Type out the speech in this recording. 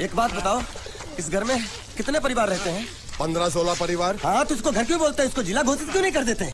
एक बात बताओ इस घर में कितने परिवार रहते हैं? पंद्रह सोलह परिवार। हाँ तो इसको घर क्यों बोलते हैं? इसको जिला घोषित क्यों नहीं कर देते?